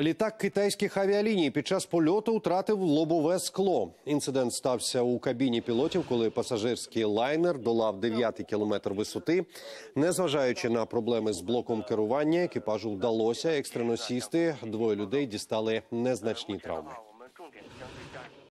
Літак китайських авіаліній під час польоту втратив лобове скло. Інцидент стався у кабіні пілотів, коли пасажирський лайнер долав 9 кілометр висоти. Незважаючи на проблеми з блоком керування, екіпажу вдалося екстрено сісти. Двоє людей дістали незначні травми.